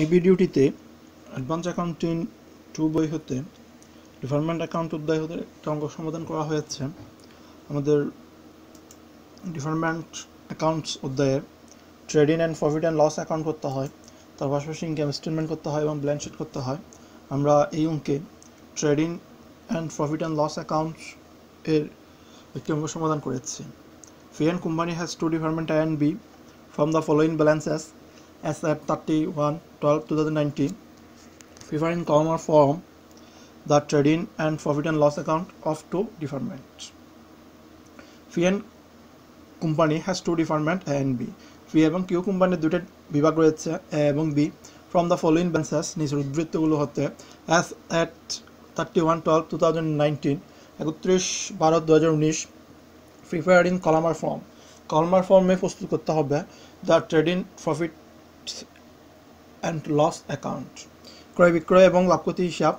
এই ভিডিওটিতে advance accounting two বই হতে ডিপার্টমেন্ট অ্যাকাউন্ট অধ্যায় হতে একটা অঙ্ক সমাধান করা হয়েছে। আমাদের ডিপার্টমেন্ট অ্যাকাউন্টস অধ্যায়ে trading and profit and loss account করতে হয়, তার পাশাপাশি ইনকাম স্টেটমেন্ট করতে হয় এবং ব্যালেন্স শিট করতে হয়। আমরা এই অঙ্কে trading and profit and loss account এর একটি অঙ্ক সমাধান করেছি। P and company has two department I and B from the following balances SF31 12 2019 preferring common form, the trading and profit and loss account of two departments. P and company has two department A and B P এবং Q কোম্পানির দুটো বিভাগ রয়েছে A এবং B from the following balances নিজের উদ্বৃত্তগুলো হতে as at thirty one twelve two thousand nineteen একত্রিশ, বারো দু হাজার উনিশ prepare in columnar form columnar ফর্মে প্রস্তুত করতে হবে the trading profit and loss account ক্রয় বিক্রয় এবং লাভক্ষতি হিসাব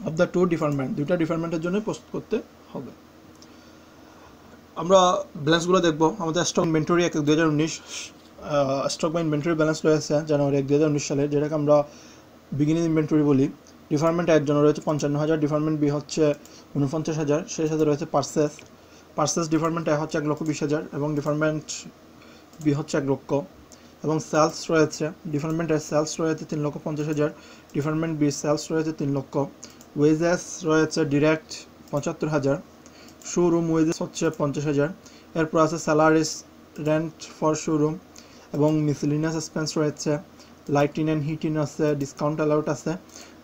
অফ দ্য টু ডিপার্টমেন্ট দুইটা ডিপার্টমেন্টের জন্য প্রস্তুত করতে হবে আমরা ব্যালেন্সগুলো দেখব আমাদের স্টক ইনভেন্টরি এক দু হাজার উনিশ স্টক বা ইনভেন্টরি ব্যালেন্স রয়েছে জানুয়ারি এক দু হাজার উনিশ সালে যেটাকে আমরা বিগিনিং ইনভেন্টরি বলি ডিপার্টমেন্ট এর জন্য রয়েছে পঞ্চান্ন হাজার ডিপার্টমেন্ট বি হচ্ছে উনপঞ্চাশ হাজার সেই সাথে রয়েছে পার্সেস পার্সেস ডিপার্টমেন্ট এ হচ্ছে এক লক্ষ বিশ হাজার এবং ডিপার্টমেন্ট বি হচ্ছে এক লক্ষ এবং সেলস রয়েছে। ডিপার্টমেন্ট এর সেলস রয়েছে তিন লক্ষ পঞ্চাশ হাজার। ডিপার্টমেন্ট বি সেলস রয়েছে তিন লক্ষ। ওয়েজেস রয়েছে ডিরেক্ট পঁচাত্তর হাজার। শোরুম ওয়েজেস হচ্ছে পঞ্চাশ হাজার। এরপর আছে স্যালারিস রেন্ট ফর শোরুম এবং মিসলিনিয়াস এক্সপেন্স রয়েছে। লাইটিং অ্যান্ড হিটিং আছে ডিসকাউন্ট অ্যালাউট আছে।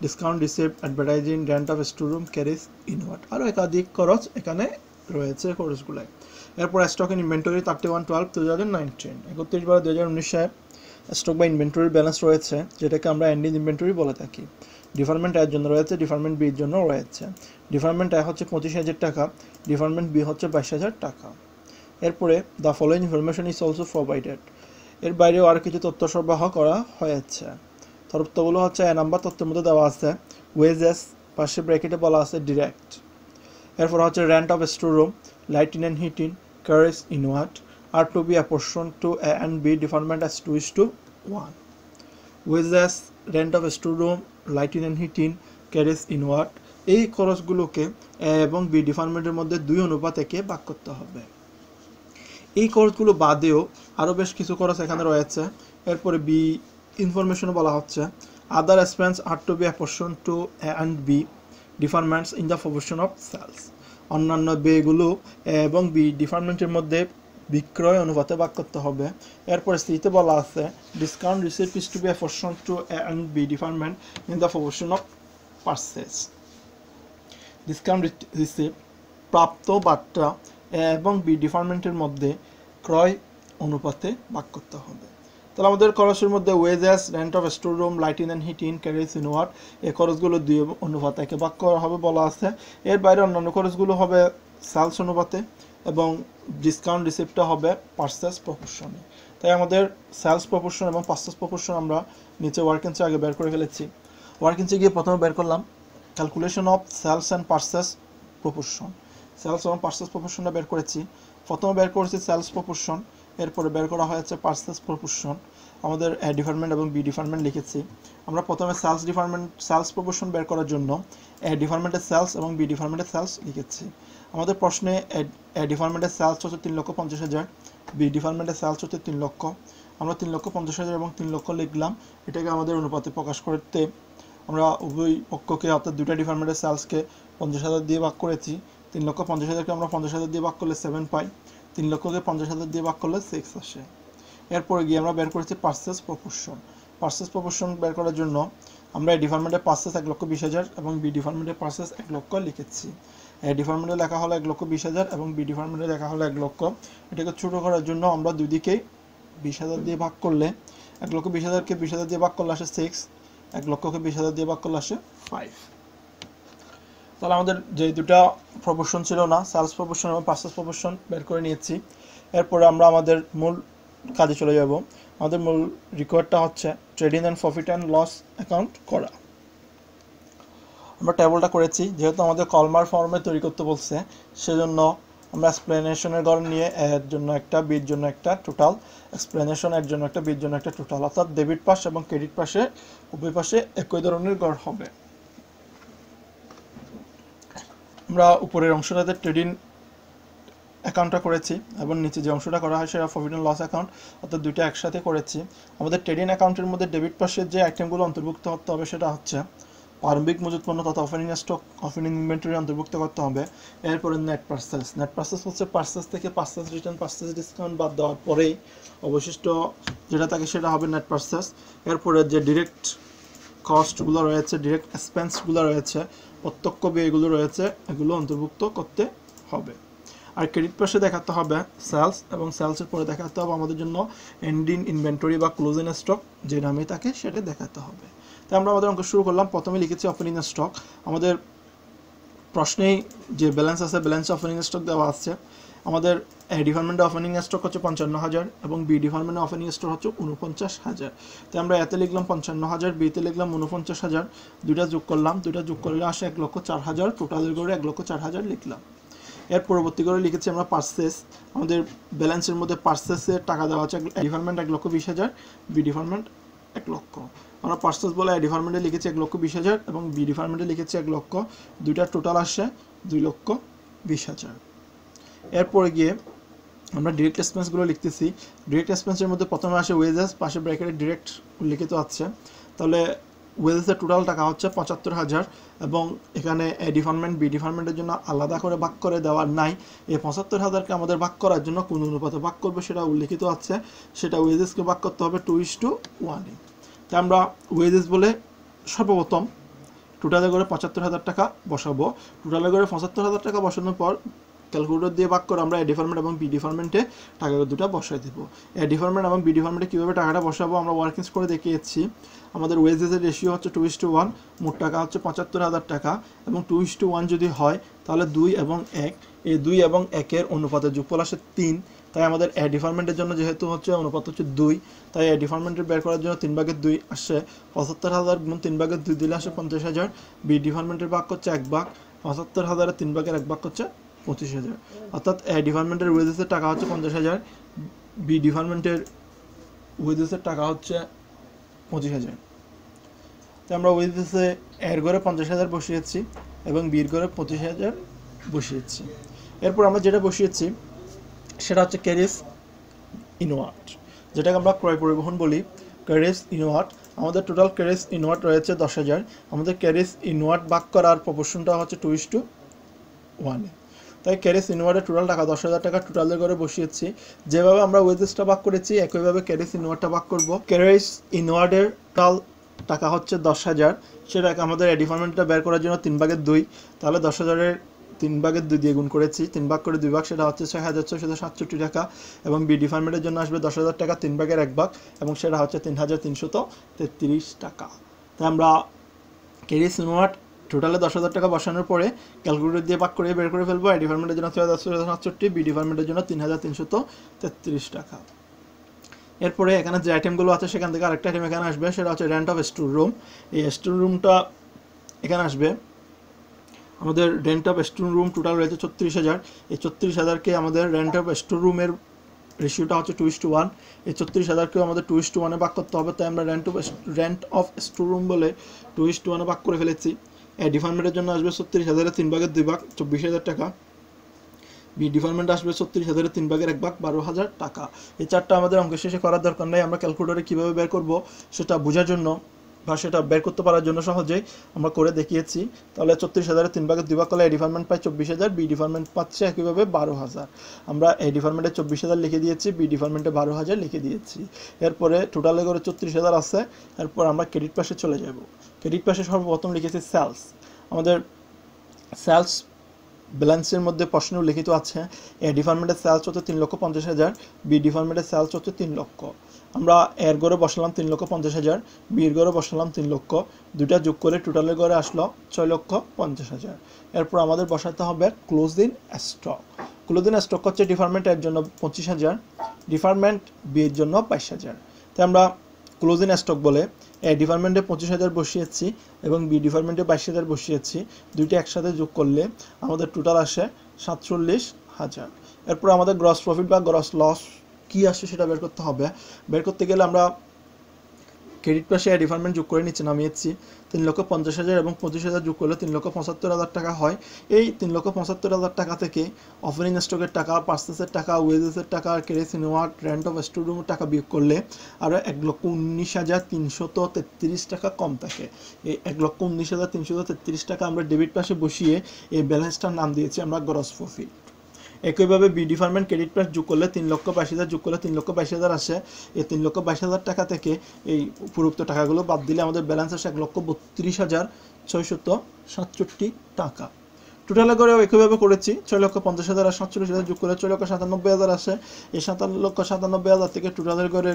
Discount receive advertising rent of storeroom carriage inward আরও একাধিক খরচ এখানে রয়েছে খরচগুলো এরপর stock in inventory thirty one twelve two thousand nineteen একত্রিশ বারো দু হাজার উনিশে স্টক বা ইনভেন্টরির ব্যালেন্স রয়েছে, যেটাকে আমরা এন্ডিং ইনভেন্টরি বলে থাকি। ডিপার্টমেন্ট এর জন্য রয়েছে ডিপার্টমেন্ট বির জন্য রয়েছে। ডিপার্টমেন্ট এ হচ্ছে পঁচিশ হাজার টাকা ডিপার্টমেন্ট বি হচ্ছে বাইশ হাজার টাকা। এরপরে the following information is also provided এর বাইরেও আরও কিছু তথ্য সরবরাহ করা হয়েছে। তথ্যগুলো হচ্ছে, এ নাম্বার তথ্যের মধ্যে দেওয়া আছে ওয়েজেস পাশে ব্র্যাকেটে বলা আছে ডিরেক্ট এরপর হচ্ছে rent of store room and heating carriage inward are to be apportion to A and B department as two is to one. Wages rent of store room lighting and heating carriage inward এই খরচগুলোকে এ এবং B ডিপার্টমেন্টের মধ্যে দুই অনুপাত একে ভাগ করতে হবে। এই খরচগুলো বাদেও আরও বেশ কিছু খরচ এখানে রয়েছে। এরপরে বি ইনফরমেশনও বলা হচ্ছে other expense are to be apportion to and B departments in the proportion of sales অন্যান্য ব্যয়গুলো এবং বি ডিপার্টমেন্টের মধ্যে বিক্রয় অনুপাতে ভাগ করতে হবে। এরপরে স্থিতিতে বলা আছে discount receipt is to be apportion to and B department in the proportion of purchase discount receipt প্রাপ্ত বার্তা এবং বি ডিপার্টমেন্টের মধ্যে ক্রয় অনুপাতে ভাগ করতে হবে। তাহলে আমাদের খরচের মধ্যে wages rent of store room lighting and heating carriage inward এই খরচগুলো দুই অনুপাত একে ভাগ করা হবে বলা আছে। এর বাইরে অন্যান্য খরচগুলো হবে সেলস অনুপাতে এবং ডিসকাউন্ট রিসিপ্টটা হবে পার্সেস প্রপোর্শনে তাই আমাদের সেলস প্রপোর্শন এবং পার্সেস প্রপোর্শন আমরা নিচে ওয়ার্কেন্সে আগে বের করে ফেলেছি। ওয়ার্কেন্সে গিয়ে প্রথমে বের করলাম calculation of sales and purchase proportion sales এবং পার্সেস প্রপোর্শনটা বের করেছি। প্রথমে বের করেছি সেলস প্রপোর্শন এরপরে বের করা হয়েছে পার্সেস প্রপোর্শন। আমাদের এ ডিপার্টমেন্ট এবং বি ডিপার্টমেন্ট লিখেছি। আমরা প্রথমে সেলস ডিপার্টমেন্ট সেলস প্রপোর্শন বের করার জন্য এ ডিপার্টমেন্টের সেলস এবং বি ডিপার্টমেন্টের সেলস লিখেছি। আমাদের প্রশ্নে এ ডিপার্টমেন্টের সেলস হচ্ছে তিন লক্ষ পঞ্চাশ হাজার, বি ডিপার্টমেন্টের সেলস হচ্ছে তিন লক্ষ। আমরা তিন লক্ষ পঞ্চাশ হাজার এবং তিন লক্ষ লিখলাম, এটাকে আমাদের অনুপাতে প্রকাশ করতে। আমরা উভয় পক্ষকে অর্থাৎ দুটা ডিপার্টমেন্টের সেলসকে পঞ্চাশ হাজার দিয়ে ভাগ করেছি। তিন লক্ষ পঞ্চাশ হাজারকে আমরা পঞ্চাশ হাজার দিয়ে ভাগ করলে সেভেন পাই। তিন লক্ষকে পঞ্চাশ হাজার দিয়ে ভাগ করলে সিক্স আসে। এরপরে গিয়ে আমরা বের করেছি পার্সেস প্রপোর্শন পার্সেস প্রপোর্শন বের করার জন্য আমরা এই ডিপার্টমেন্টের পার্সেস এক লক্ষ বিশ হাজার এবং বি ডিপার্টমেন্টের পার্সেস এক লক্ষ লিখেছি। এ ডিপার্টমেন্টে লেখা হলো এক লক্ষ বিশ হাজার এবং বি ডিপার্টমেন্টে লেখা হলো এক লক্ষ। এটাকে ছোটো করার জন্য আমরা দুই দিকেই বিশ হাজার দিয়ে ভাগ করলে এক লক্ষ বিশ হাজারকে বিশ হাজার দিয়ে ভাগ করলে আসে সিক্স এক লক্ষকে বিশ হাজার দিয়ে ভাগ করলে আসে ফাইভ তাহলে আমাদের যে দুটা প্রপোর্শন ছিল না সেলস প্রপোর্শন এবং পার্সেস প্রপোর্শন বের করে নিয়েছি। এরপরে আমরা আমাদের মূল কাজে চলে যাব। আমাদের মূল রিকোয়ার্ডটা হচ্ছে trading and profit and loss account করা। আমরা টেবলটা করেছি, যেহেতু আমাদের কলমার ফর্মে তৈরি করতে বলছে, সেজন্য আমরা এক্সপ্লেনেশনের ঘর নিয়ে এর জন্য একটা বির জন্য একটা টোটাল এক্সপ্লেনেশন এর জন্য একটা বির জন্য একটা টোটাল অর্থাৎ ডেবিট পাশ এবং ক্রেডিট পাশে উভয় পাশে একই ধরনের গড় হবে। আমরা উপরের অংশটাতে ট্রেডিং অ্যাকাউন্টটা করেছি এবং নিচে যে অংশটা করা হয় সেটা প্রফিট অ্যান্ড লস অ্যাকাউন্ট অর্থাৎ দুইটা একসাথে করেছি। আমাদের ট্রেডিং অ্যাকাউন্টের মধ্যে ডেবিট পাশের যে আইটেমগুলো অন্তর্ভুক্ত করতে হবে সেটা হচ্ছে প্রারম্ভিক মজুত পণ্য তথা ওপেনিং স্টক ওপেনিং ইনভেন্টরি অন্তর্ভুক্ত করতে হবে। এরপরে নেট পার্সেস নেট পার্সেস হচ্ছে পার্সেস থেকে পার্সেস রিটার্ন পার্সেস ডিসকাউন্ট বাদ দেওয়ার পরেই অবশিষ্ট যেটা থাকে সেটা হবে নেট পার্সেস এরপরে যে ডিরেক্ট কস্টগুলো রয়েছে ডিরেক্ট এক্সপেন্সগুলো রয়েছে প্রত্যক্ষ ব্যয়গুলো রয়েছে, এগুলো অন্তর্ভুক্ত করতে হবে। আর ক্রেডিট পাশে দেখাতে হবে সেলস এবং সেলসের পরে দেখাতে হবে আমাদের জন্য এন্ডিন ইনভেন্টরি বা ক্লোজিং স্টক যে নামে থাকে সেটা দেখাতে হবে। তাই আমরা আমাদের অঙ্ক শুরু করলাম। প্রথমে লিখেছি ওপেনিং স্টক আমাদের প্রশ্নেই যে ব্যালেন্স আছে ব্যালেন্স অপেনিং স্টক দেওয়া আছে। আমাদের এ ডিপার্টমেন্টে ওপেনিং স্টক হচ্ছে পঞ্চান্ন হাজার এবং বি ডিপার্টমেন্টে ওপেনিং স্টক হচ্ছে উনপঞ্চাশ হাজার তো আমরা এতে লিখলাম পঞ্চান্ন হাজার বিতে লিখলাম উনপঞ্চাশ হাজার দুইটা যোগ করলাম, দুইটা যোগ করলে আসে এক লক্ষ চার হাজার টোটালের করে এক লক্ষ চার হাজার লিখলাম। এর পরবর্তী করে লিখেছি আমরা পার্সেস আমাদের ব্যালেন্সের মধ্যে পার্সেসের টাকা দেওয়া আছে ডিপার্টমেন্ট এক লক্ষ বিশ হাজার বি ডিপার্টমেন্ট এক লক্ষ। আমরা পার্সেস বলে এ ডিপার্টমেন্টে লিখেছি এক লক্ষ বিশ হাজার এবং বি ডিপার্টমেন্টে লিখেছি এক লক্ষ দুইটার টোটাল আসে দুই লক্ষ বিশ হাজার এরপরে গিয়ে আমরা ডিরেক্ট এক্সপেন্সগুলো লিখতেছি। ডিরেক্ট এক্সপেন্সের মধ্যে প্রথমে আসে ওয়েজেস পাশে ব্র্যাকেটে ডিরেক্ট উল্লিখিত আছে। তাহলে ওয়েজেসের টোটাল টাকা হচ্ছে পঁচাত্তর হাজার এবং এখানে এ ডিপার্টমেন্ট বি ডিপার্টমেন্টের জন্য আলাদা করে ভাগ করে দেওয়ার নাই। এই পঁচাত্তর হাজারকে আমাদের ভাগ করার জন্য কোন অনুপাতে ভাগ করবে সেটা উল্লিখিত আছে। সেটা ওয়েজেসকে ভাগ করতে হবে টু ইস টু ওয়ানে তাই আমরা ওয়েজেস বলে সর্বপ্রথম টোটালে করে পঁচাত্তর হাজার টাকা বসাবো। টোটালে করে পঁচাত্তর হাজার টাকা বসানোর পর ক্যালকুলেটর দিয়ে ভাগ করে আমরা এ ডিপার্টমেন্ট এবং বি ডিপার্টমেন্টে টাকা দুটো বসাই দেবো। এ ডিপার্টমেন্ট এবং বি ডিপার্টমেন্টে কীভাবে টাকাটা বসাবো আমরা ওয়ার্কিংস করে দেখিয়েছি। আমাদের ওয়েজেসের রেশিও হচ্ছে টু ইস টু ওয়ান মোট টাকা হচ্ছে পঁচাত্তর হাজার টাকা এবং টু ইস টু ওয়ান যদি হয়, তাহলে দুই এবং এক, এই দুই এবং একের অনুপাতের যোগফল আসে তিন। তাই আমাদের এ ডিপার্টমেন্টের জন্য যেহেতু হচ্ছে অনুপাত হচ্ছে দুই, তাই এ ডিপার্টমেন্টের বের করার জন্য তিন ভাগের দুই আসে পঁচাত্তর হাজার গুণ তিন ভাগের দুই দিলে আসে পঞ্চাশ হাজার। বি ডিপার্টমেন্টের ভাগ হচ্ছে এক ভাগ, পঁচাত্তর হাজারের তিন ভাগের এক ভাগ হচ্ছে পঁচিশ হাজার। অর্থাৎ, এ ডিপার্টমেন্টের ওয়েজেসের টাকা হচ্ছে পঞ্চাশ হাজার বি ডিপার্টমেন্টের ওয়েজেসের টাকা হচ্ছে পঁচিশ হাজার। তো আমরা ওয়েজেসে এর ঘরে পঞ্চাশ হাজার বসিয়েছি এবং বির ঘরে পঁচিশ হাজার বসিয়েছি। এরপর আমরা যেটা বসিয়েছি, সেটা হচ্ছে ক্যারিস ইনওয়ার্ড যেটাকে আমরা ক্রয় পরিবহন বলি। ক্যারিস ইনওয়ার্ড আমাদের টোটাল ক্যারিস ইনওয়ার্ড রয়েছে দশ হাজার। আমাদের ক্যারিস ইনওয়ার্ড বাক করার প্রপোর্শনটা হচ্ছে টু ইস টু ওয়ানে তাই ক্যারিস ইনওয়ার্ডের টোটাল টাকা দশ হাজার টাকা টোটালের করে বসিয়েছি। যেভাবে আমরা ওয়েজেসটা ভাগ করেছি, একইভাবে ক্যারিস ইনওয়ার্ডটা ভাগ করব। ক্যারিস ইনওয়ার্ডের টোটাল টাকা হচ্ছে দশ হাজার। সেটাকে আমাদের ডিপার্টমেন্টটা বের করার জন্য তিন ভাগের দুই। তাহলে দশ হাজারের তিন ভাগের দুই দিয়ে গুণ করেছি। তিন ভাগ করে দুই ভাগ, সেটা হচ্ছে ছয় হাজার ছয়শো সাতষট্টি টাকা। এবং বি ডিপার্টমেন্টের জন্য আসবে দশ হাজার টাকা তিন ভাগের এক ভাগ। এবং সেটা হচ্ছে তিন হাজার তিনশত তেত্রিশ টাকা। তাই আমরা ক্যারিস ইনওয়ার্ড টোটালে দশ হাজার টাকা বসানোর পরে ক্যালকুলেটর দিয়ে ভাগ করে বের করে ফেলব। এ ডিপার্টমেন্টের জন্য ছয় হাজার সাতষট্টি, বি ডিপার্টমেন্টের জন্য তিন হাজার তিনশত তেত্রিশ টাকা। এরপরে এখানে যে আইটেমগুলো আছে, সেখান থেকে আরেকটা আইটেম এখানে আসবে, সেটা হচ্ছে রেন্ট অফ স্টোর রুম এই স্টোর রুমটা এখানে আসবে। আমাদের rent of store room total রয়েছে ছত্রিশ হাজার। এই ছত্রিশ হাজারকে আমাদের রেন্ট অফ স্টোর রুমের রেশিওটা হচ্ছে টু ইস টু ওয়ান এই ছত্রিশ হাজারকেও আমাদের টু ইস টু ওয়ানে ভাগ করতে হবে, তাই আমরা rent of rent of store room বলে টু ইস টু ওয়ানে ভাগ করে ফেলেছি। ডিপার্টমেন্টের জন্য আসবে ছত্রিশ হাজারের তিন ভাগের দুই ভাগ, চব্বিশ হাজার টাকা। বি ডিপার্টমেন্ট আসবে ছত্রিশ হাজারের তিন ভাগের এক ভাগ, বারো হাজার টাকা। এই চারটা আমাদের অঙ্ক শেষে করার দরকার নেই। আমরা ক্যালকুলেটরে কীভাবে বের করব সেটা বোঝার জন্য বা সেটা বের করতে পারার জন্য সহজেই আমরা করে দেখিয়েছি। তাহলে ছত্রিশ হাজারের তিন ভাগের দুই ভাগ করলে এ ডিপার্টমেন্ট পায় চব্বিশ হাজার, বি ডিপার্টমেন্ট পাচ্ছে একইভাবে বারো হাজার। আমরা এ ডিপার্টমেন্টে চব্বিশ হাজার লিখে দিয়েছি, বি ডিপার্টমেন্টে বারো হাজার লিখে দিয়েছি। এরপরে টোটালে করে চত্রিশ হাজার আছে, এরপর আমরা ক্রেডিট পাশে চলে যাব। ক্রেডিট পাশে সর্বপ্রথম লিখেছি সেলস। আমাদের সেলস ব্যালেন্সের মধ্যে প্রশ্ন উল্লেখিত আছে, এ ডিপার্টমেন্টের সেলস হচ্ছে তিন লক্ষ পঞ্চাশ হাজার, বি ডিপার্টমেন্টের সেলস হচ্ছে তিন লক্ষ। আমরা এর গড়ে বসালাম তিন লক্ষ পঞ্চাশ হাজার, বির গড়ে বসালাম তিন লক্ষ, দুইটা যোগ করে টোটালের গড়ে আসলো ছয় লক্ষ পঞ্চাশ হাজার। এরপর আমাদের বসাতে হবে ক্লোজিং স্টক। ক্লোজিং স্টক হচ্ছে ডিপার্টমেন্ট এর জন্য পঁচিশ হাজার, ডিপার্টমেন্ট বিয়ের জন্য বাইশ হাজার। তাই আমরা ক্লোজিং স্টক বলে এ ডিপার্টমেন্টে পঁচিশ হাজার বসিয়েছি এবং বি ডিপার্টমেন্টে বাইশ হাজার বসিয়েছি। দুইটি একসাথে যোগ করলে আমাদের টোটাল আসে সাতচল্লিশ হাজার। এরপর আমাদের গ্রস প্রফিট বা গ্রস লস কী আসে সেটা বের করতে হবে। বের করতে গেলে আমরা ক্রেডিট পাশে ডিপার্টমেন্ট যোগ করে নিচে নামিয়েছি তিন লক্ষ পঞ্চাশ হাজার এবং পঁচিশ হাজার যোগ করলে তিন লক্ষ পঁচাত্তর হাজার টাকা হয়। এই তিন লক্ষ পঁচাত্তর হাজার টাকা থেকে অফারিং স্টকের টাকা পার্সেসের টাকা ওয়েজেসের টাকা কেরেসিনোয়াট রেন্ট অফ স্টুডিয়ামের টাকা বিয়োগ করলে আরও এক লক্ষ উনিশ হাজার তিনশত তেত্রিশ টাকা কম থাকে। এই এক লক্ষ উনিশ হাজার তিনশত তেত্রিশ টাকা আমরা ডেবিট পাশে বসিয়ে এই ব্যালেন্সটার নাম দিয়েছি আমরা গ্রস প্রফিট একইভাবে বি ডিপার্টমেন্ট ক্রেডিট প্লাস যোগ করলে তিন লক্ষ বাইশ হাজার, যোগ করলে তিন লক্ষ বাইশ হাজার আসে। এই তিন লক্ষ বাইশ হাজার টাকা থেকে এই উপরোক্ত টাকাগুলো বাদ দিলে আমাদের ব্যালেন্স আসে এক লক্ষ বত্রিশ হাজার ছয়শত সাতষট্টি টাকা। টোটালে করে একইভাবে করেছি, ছয় লক্ষ পঞ্চাশ হাজার আর সাতচল্লিশ হাজার যোগ করে ছয় লক্ষ সাতানব্বই হাজার আসে। এই সাতান্ন লক্ষ সাতানব্বই হাজার থেকে টোটালের করে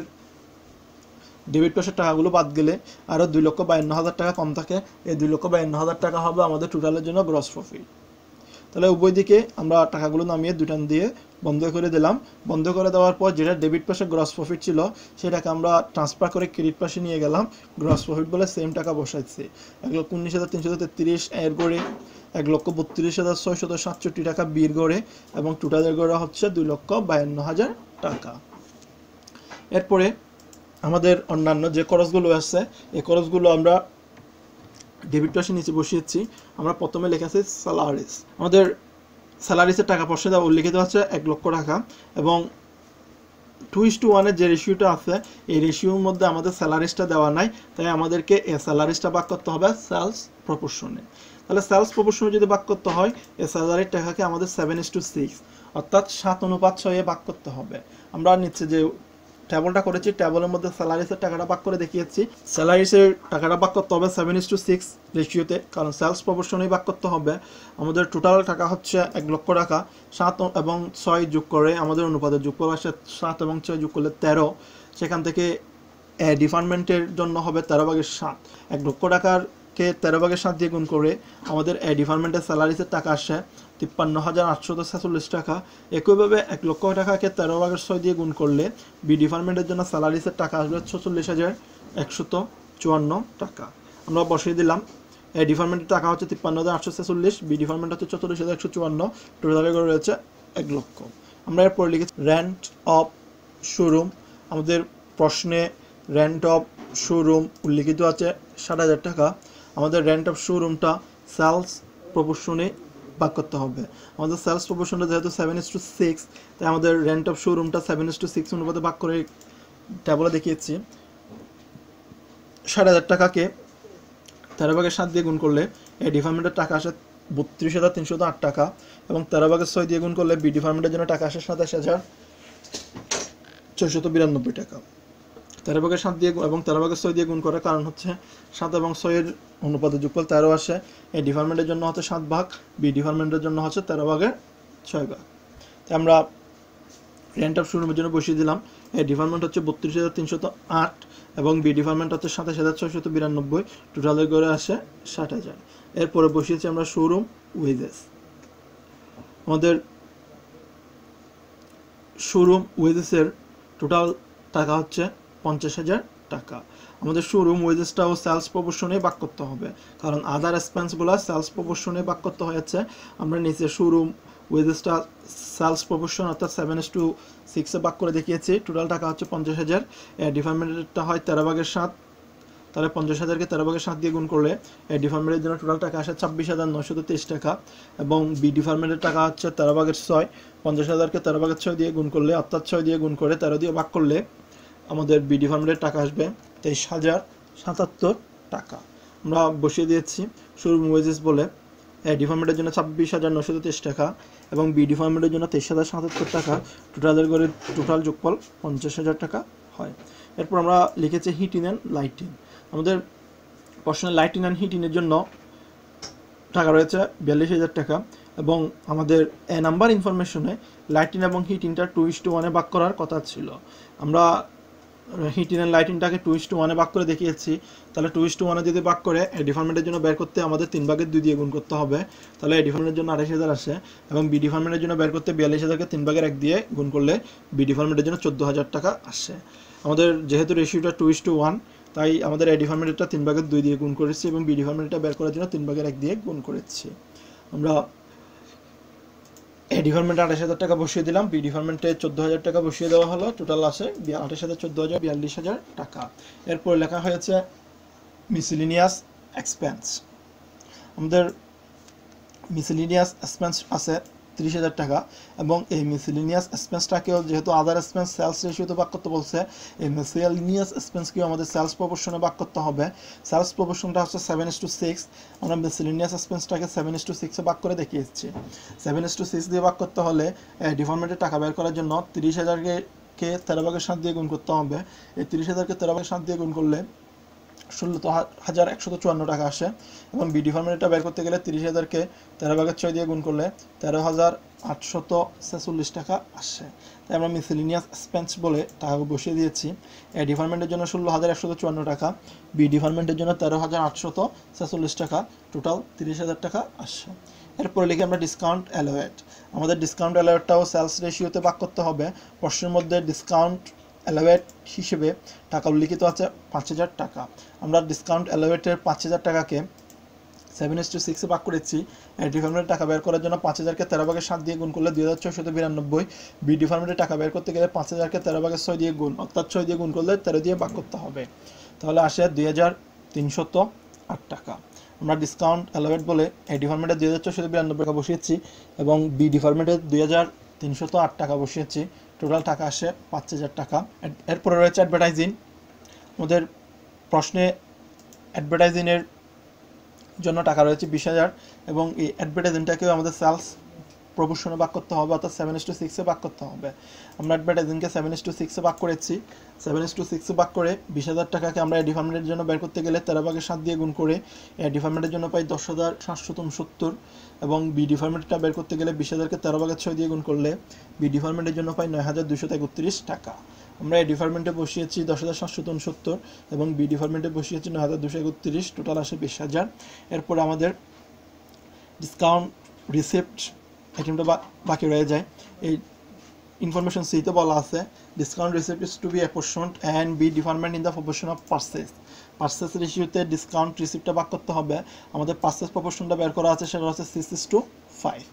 ডেবিট পাশের টাকাগুলো বাদ গেলে আরও দুই লক্ষ বায়ান্ন হাজার টাকা কম থাকে। এই দুই লক্ষ বায়ান্ন হাজার টাকা হবে আমাদের টোটালের জন্য গ্রস প্রফিট তাহলে উভয় দিকে আমরা টাকাগুলো নামিয়ে দুটান দিয়ে বন্ধ করে দিলাম। বন্ধ করে দেওয়ার পর যেটা ডেবিট পাশে গ্রস প্রফিট ছিল, সেটাকে আমরা ট্রান্সফার করে ক্রেডিট পাশে নিয়ে গেলাম। গ্রস প্রফিট বলে সেম টাকা বসাইছি। এক লক্ষ উনিশ হাজার তিনশো তেত্রিশ এর গড়ে, এক লক্ষ বত্রিশ হাজার ছয়শত সাতষট্টি টাকা বীর গড়ে এবং টোটালের গড়ে হচ্ছে দুই লক্ষ বায়ান্ন হাজার টাকা। এরপরে আমাদের অন্যান্য যে খরচগুলো আছে, এই খরচগুলো আমরা ডেবিট পাশে নিচে বসিয়েছি। আমরা প্রথমে লেখা আছে স্যালারিস। আমাদের স্যালারিসের টাকা পয়সা দেওয়া উল্লেখিত আছে এক লক্ষ টাকা এবং টু ইস টু ওয়ানের যে রেশিওটা আছে, এই রেশিওর মধ্যে আমাদের স্যালারিসটা দেওয়া নাই, তাই আমাদেরকে এ স্যালারিসটা বাক করতে হবে সেলস প্রপোর্শনে তাহলে সেলস প্রপোর্শনে যদি বাক করতে হয়, এ স্যালারির টাকাকে আমাদের সেভেন ইস টু সিক্স অর্থাৎ সাত অনুপাত ছয়ে বাক করতে হবে। আমরা নিচ্ছে যে টেবলটা করেছি, টেবলের মধ্যে স্যালারিসের টাকাটা ভাগ করে দেখিয়েছি। স্যালারিসের টাকাটা ভাগ করতে হবে সেভেন ইস টু সিক্স রেশিওতে কারণ সেলস প্রপোর্শনেই ভাগ করতে হবে। আমাদের টোটাল টাকা হচ্ছে এক লক্ষ টাকা, সাত এবং ছয় যোগ করে আমাদের অনুপাতে যোগ করে আসে সাত এবং ছয় যোগ করলে তেরো। সেখান থেকে ডিপার্টমেন্টের জন্য হবে তেরো ভাগের সাত। এক লক্ষ টাকারকে তেরো ভাগের সাত দিয়ে গুণ করে আমাদের ডিপার্টমেন্টের স্যালারিসের টাকা আসে তিপ্পান্ন হাজার আটশত ছেচল্লিশ টাকা। একইভাবে এক লক্ষ টাকাকে তেরো ভাগের ছয় দিয়ে গুণ করলে বি ডিপার্টমেন্টের জন্য স্যালারিসের টাকা আসবে ছচল্লিশ হাজার একশত চুয়ান্ন টাকা। আমরা বসিয়ে দিলাম। এ ডিপার্টমেন্টের টাকা হচ্ছে তিপ্পান্ন হাজার আটশো ছেচল্লিশ বি ডিপার্টমেন্ট হচ্ছে চল্লিশ হাজার একশো চুয়ান্ন টোটালে করে রয়েছে এক লক্ষ। আমরা এরপর লিখেছি রেন্ট অফ শোরুম আমাদের প্রশ্নে রেন্ট অফ শোরুম উল্লিখিত আছে ষাট হাজার টাকা। আমাদের রেন্ট অফ শোরুমটা সেলস প্রপোর্শনে ভাগ করতে হবে। আমাদের সেলস প্রপোর্শনটা যেহেতু সেভেন ইস টু সিক্স তাই আমাদের রেন্ট অফ শোরুমটা সেভেন ইস টু সিক্স অনুপাতে ভাগ করে ট্যাবলে দেখিয়েছি। ষাট হাজার টাকাকে তেরো ভাগের সাত দিয়ে গুণ করলে এই ডিপার্টমেন্টের টাকা আসে বত্রিশ হাজার তিনশো আট টাকা এবং তেরো ভাগের ছয় দিয়ে গুণ করলে বি ডিপার্টমেন্টের জন্য টাকা আসে সাতাশ হাজার ছয়শত বিরানব্বই টাকা। তেরো ভাগের সাত দিয়ে এবং তেরো ভাগের ছয় দিয়ে গুণ করার কারণ হচ্ছে সাত এবং ছয়ের অনুপাতে যুগফল তেরো আসে। এই ডিপার্টমেন্টের জন্য হচ্ছে সাত ভাগ বি ডিপার্টমেন্টের জন্য হচ্ছে তেরো ভাগের ছয় ভাগ। তাই আমরা রেন্ট অফ শোরুমের জন্য বসিয়ে দিলাম। এই ডিপার্টমেন্ট হচ্ছে বত্রিশ হাজার তিনশত আট এবং বি ডিপার্টমেন্ট হচ্ছে সাতাশ হাজার ছয়শত বিরানব্বই। টোটালে করে আসে ষাট হাজার। এরপরে বসিয়েছি আমরা শোরুম ওয়েজেস আমাদের শোরুম ওয়েজেসের টোটাল টাকা হচ্ছে পঞ্চাশ হাজার টাকা। আমাদের শোরুম ওয়েজেসটাও সেলস প্রপোর্শনে বাক করতে হবে। কারণ আদার এক্সপেন্সগুলো সেলস প্রপোর্শনে বাক করতে হয়েছে। আমরা নিচে শোরুম ওয়েজেসটা সেলস প্রপোর্শন অর্থাৎ সেভেন এস টু সিক্সে বাক করে দেখিয়েছি। টোটাল টাকা হচ্ছে পঞ্চাশ হাজার। ডিপার্টমেন্টেরটা হয় তেরো ভাগের সাত। তাহলে পঞ্চাশ হাজারকে তেরো ভাগের সাত দিয়ে গুণ করলে এই ডিপার্টমেন্টের জন্য টোটাল টাকা আসে ছাব্বিশ হাজার নশো তেইশ টাকা। এবং বি ডিপার্টমেন্টের টাকা হচ্ছে তেরো ভাগের ছয়। পঞ্চাশ হাজারকে তেরো ভাগের ছয় দিয়ে গুণ করলে অর্থাৎ ছয় দিয়ে গুণ করে তেরো দিয়ে ভাগ করলে আমাদের বিডি ডিপার্টমেন্টের টাকা আসবে তেইশ হাজার সাতাত্তর টাকা। আমরা বসিয়ে দিয়েছি শুরু ওয়েজেস বলে। ডিপার্টমেন্টের জন্য ছাব্বিশ হাজার নশো তেইশ টাকা এবং বি ডিপার্টমেন্টের জন্য তেইশ হাজার সাতাত্তর টাকা। টোটালের করে টোটাল যোগফল পঞ্চাশ হাজার টাকা হয়। এরপর আমরা লিখেছি হিটিং অ্যান্ড লাইটিং আমাদের প্রশ্নে লাইটিং অ্যান্ড হিটিংয়ের জন্য টাকা রয়েছে বিয়াল্লিশ হাজার টাকা এবং আমাদের এ নাম্বার ইনফরমেশনে লাইটিং এবং হিটিংটা টু ইস টু ওয়ানে ভাগ করার কথা ছিল। আমরা হিটিং অ্যান্ড লাইটিংটাকে টু ইস টু ওয়ানে ভাগ করে দেখিয়েছি, তাহলে টু ইস টু ওয়ানে যদি ভাগ করে এই ডিপার্টমেন্টের জন্য বের করতে আমাদের তিন ভাগের দুই দিয়ে গুণ করতে হবে, তাহলে এই ডিপার্টমেন্টের জন্য আড়াইশ হাজার আসে, এবং বি ডিপার্টমেন্টের জন্য বের করতে বিয়াল্লিশ হাজারকে তিন ভাগের এক দিয়ে গুণ করলে বি ডিপার্টমেন্টের জন্য চোদ্দ হাজার টাকা আসে। আমাদের যেহেতু রেশিওটা টু ইস টু ওয়ান তাই আমাদের এই ডিপার্টমেন্টটা তিন ভাগের দুই দিয়ে গুণ করেছি, এবং বি ডিপার্টমেন্টটা বের করার জন্য তিন ভাগের এক দিয়ে গুণ করেছি। আমরা এ ডিপার্টমেন্টে আঠাশ হাজার টাকা বসিয়ে দিলাম। বি ডিপার্টমেন্টে চোদ্দ হাজার টাকা বসিয়ে দেওয়া হলো। টোটাল আছে আঠাশ হাজার, চোদ্দ হাজার, বিয়াল্লিশ হাজার টাকা। এরপর লেখা হয়েছে মিসিলিনিয়াস এক্সপেন্স আমাদের মিসিলিনিয়াস এক্সপেন্স আছে তিরিশ হাজার টাকা। এবং এই মিসিলিনিয়াস এক্সপেন্সটাকেও যেহেতু আদার এক্সপেন্স সেলস রেশিওতে বাক করতে বলছে, এই মিসিলিনিয়াস এক্সপেন্সকেও আমাদের সেলস প্রপোর্শনে বাক করতে হবে। সেলস প্রপোর্শনটা হচ্ছে সেভেন ইস টু সিক্স আমরা মিসিলিনিয়াস এক্সপেন্সটাকে সেভেন ইস টু সিক্সে বাক করে দেখিয়ে এসেছি সেভেন ইস টু সিক্স দিয়ে বাক করতে হলে ডিফার্মেন্টের টাকা বের করার জন্য তিরিশ হাজারকে তেরো ভাগের সাত দিয়ে গুণ করতে হবে। এই তিরিশ হাজারকে তেরো ভাগের সাত দিয়ে গুণ করলে ষোলো হাজার একশত চুয়ান্ন টাকা আসে এবং বি ডিফার্মেন্টটা বের করতে গেলে তিরিশ হাজারকে তেরো ভাগের ছয় দিয়ে গুণ করলে তেরো হাজার আটশত ছেচল্লিশ টাকা আসে। তাই আমরা মিসেলিনিয়াস এক্সপেন্স বলে টাকা বসিয়ে দিয়েছি। এ ডিপার্টমেন্টের জন্য ষোলো হাজার একশত চুয়ান্ন টাকা বি ডিপার্টমেন্টের জন্য তেরো হাজার আটশত ছেচল্লিশ টাকা টোটাল তিরিশ হাজার টাকা আসে। এরপরে লিখে আমরা ডিসকাউন্ট অ্যালোয়েট আমাদের ডিসকাউন্ট অ্যালোয়েটটাও সেলস রেশিওতে ভাগ করতে হবে। প্রশ্নের মধ্যে ডিসকাউন্ট অ্যালোয়েট হিসেবে টাকা উল্লিখিত আছে পাঁচ হাজার টাকা। আমরা ডিসকাউন্ট অ্যালোয়েটের পাঁচ হাজার টাকাকে সেভেন এস টু সিক্সে ভাগ করেছি। ডিফার্মেন্টের টাকা বের করার জন্য পাঁচ হাজারকে তেরো ভাগের সাত দিয়ে গুণ করলে দুই হাজার ছয়শত বিরানব্বই। বি ডিফার্মেন্টের টাকা বের করতে গেলে পাঁচ হাজারকে তেরো ভাগের ছয় দিয়ে গুণ, অর্থাৎ ছয় দিয়ে গুণ করলে তেরো দিয়ে ভাগ করতে হবে। তাহলে আসে দুই হাজার তিনশত আট টাকা। আমরা ডিসকাউন্ট অ্যালোয়েট বলে এই ডিপার্টমেন্টে দুই হাজার ছশো বিরানব্বই টাকা বসিয়েছি এবং বি ডিপার্টমেন্টে দুই হাজার তিনশত আট টাকা বসিয়েছি। টোটাল টাকা আসে পাঁচ হাজার টাকা। এরপরে রয়েছে অ্যাডভার্টাইজিং আমাদের প্রশ্নে অ্যাডভার্টাইজিংয়ের জন্য টাকা রয়েছে বিশ হাজার। এবং এই অ্যাডভার্টাইজিংটাকেও আমাদের সেলস প্রপোর্শনে ভাগ করতে হবে, অর্থাৎ সেভেন ইস টু সিক্সে ভাগ করতে হবে। আমরা অ্যাডভার্টাইজিংকে সেভেন ইস টু সিক্সে ভাগ করেছি। সেভেন ইস টু সিক্সে ভাগ করে বিশ হাজার টাকাকে আমরা ডিপার্টমেন্টের জন্য বের করতে গেলে তেরো ভাগের সাত দিয়ে গুণ করে ডিপার্টমেন্টের জন্য পাই দশ হাজার সাতশত উনসত্তর এবং বি ডিপার্টমেন্টটা বের করতে গেলে বিশ হাজারকে তেরো ভাগের ছয় দিয়ে গুণ করলে বি ডিপার্টমেন্টের জন্য পাই নয় হাজার দুশো একত্রিশ টাকা। আমরা এই ডিপার্টমেন্টে বসিয়েছি দশ হাজার সাতশত উনসত্তর এবং বি ডিপার্টমেন্টে বসিয়েছি নয় হাজার দুশো একত্রিশ টোটাল আসে বিশ হাজার। এরপর আমাদের ডিসকাউন্ট রিসিপ্ট আইটেমটা বাকি রয়ে যায়। এই ইনফরমেশন সিতে বলা আছে discount receipt is to be apportioned and B department in the proportion of purchase purchase রেশিওতে discount রিসিপ্টটা বাক করতে হবে। আমাদের পার্সেস প্রপোর্শনটা বের করা আছে, সেটা হচ্ছে সিক্স টু ফাইভ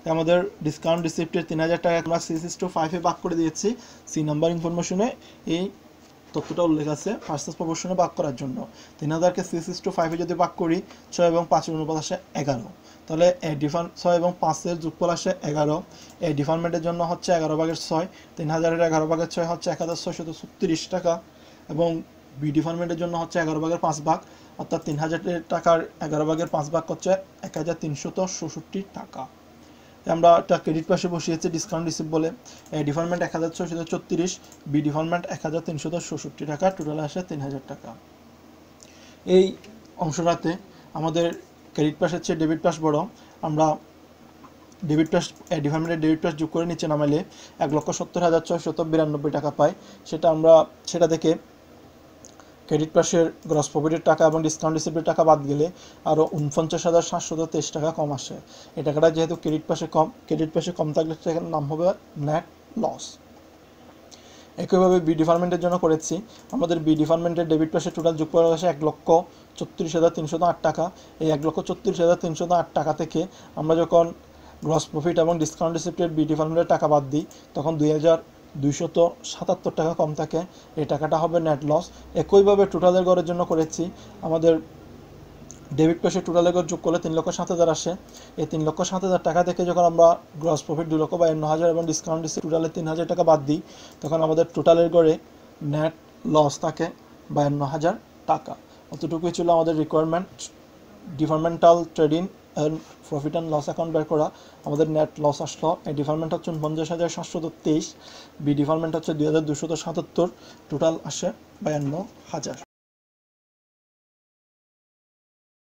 তাই আমাদের ডিসকাউন্ট রিসিপ্টের তিন হাজার টাকা আমরা সিক্স টু ফাইভে বাক করে দিয়েছি। সি নাম্বার ইনফরমেশনে এই তথ্যটা উল্লেখ আছে পার্সেস প্রপোর্শনে বাক করার জন্য। তিন হাজারকে সিক্স টু ফাইভে যদি বাক করি, ছয় এবং পাঁচের অনুপাত আসে এগারো। তাহলে ডিফার ছয় এবং পাঁচের যুগফল আসে এগারো। এই ডিপার্টমেন্টের জন্য হচ্ছে এগারো ভাগের ছয়, তিন হাজারের এগারো ভাগের ছয় হচ্ছে এক হাজার ছয়শত ছত্রিশ টাকা এবং বি ডিপার্টমেন্টের জন্য হচ্ছে এগারো ভাগের পাঁচ ভাগ, অর্থাৎ তিন হাজার টাকার এগারো ভাগের পাঁচ ভাগ হচ্ছে এক হাজার তিনশত ষষট্টি টাকা। আমরা একটা ক্রেডিট পাশে বসিয়েছি ডিসকাউন্ট রিসিভ বলে। ডিপার্টমেন্ট এক হাজার ছয়শত ছত্রিশ বি ডিপার্টমেন্ট এক হাজার তিনশত ষষট্টি টাকা টোটাল আসে তিন হাজার টাকা। এই অংশটাতে আমাদের ক্রেডিট পাসের চেয়ে ডেবিট পাস বড়। আমরা ডেবিট পাস ডিপার্টমেন্টের ডেবিট পাস যোগ করে নিচে নামাইলে এক লক্ষ সত্তর হাজার ছয়শত বিরানব্বই টাকা পাই। সেটা আমরা, সেটা থেকে ক্রেডিট পাসের গ্রস প্রফিটের টাকা এবং ডিসকাউন্ট রিসিপ্টের টাকা বাদ গেলে আরও উনপঞ্চাশ হাজার সাতশত তেইশ টাকা কম আসে। এই টাকাটা যেহেতু ক্রেডিট পাসে কম, ক্রেডিট পাসে কম থাকলে সেখানে নাম হবে নেট লস একইভাবে বি ডিপার্টমেন্টের জন্য করেছি। আমাদের বি ডিপার্টমেন্টের ডেবিট পাসে টোটাল যোগ করা আসে এক লক্ষ চত্রিশ হাজার তিনশত আট টাকা। এই এক লক্ষ চত্রিশ হাজার তিনশত আট টাকা থেকে আমরা যখন গ্রস প্রফিট এবং ডিসকাউন্ট রিসিপ্টের বি ডিপার্টমেন্টের টাকা বাদ দিই, তখন দুই হাজার দুইশত সাতাত্তর টাকা কম থাকে। এই টাকাটা হবে নেট লস একইভাবে টোটালের গড়ের জন্য করেছি। আমাদের ডেবিট পাশে টোটালের গড় যোগ করলে তিন লক্ষ সাত হাজার আসে। এই তিন লক্ষ সাত হাজার টাকা থেকে যখন আমরা গ্রস প্রফিট দু লক্ষ বায়ান্ন হাজার এবং ডিসকাউন্ট রিসিপ্ট টোটালে তিন হাজার টাকা বাদ দিই, তখন আমাদের টোটালের গড়ে নেট লস থাকে বায়ান্ন হাজার টাকা। অতটুকুই ছিল আমাদের requirement departmental trading profit and loss account বের করা, আমাদের নেট লস আসলো। এই ডিপার্টমেন্ট হচ্ছে পঞ্চাশ হাজার সাতশত তেইশ বি ডিপার্টমেন্ট হচ্ছে দুই হাজার দুশত সাতাত্তর টোটাল আসে বায়ান্ন হাজার।